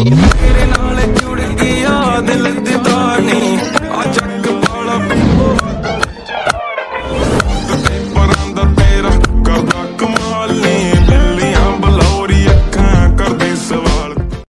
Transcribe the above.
நாளைக்கு